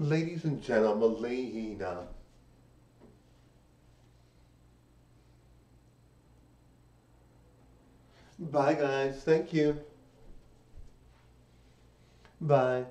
Ladies and gentlemen, Bye guys, thank you. Bye.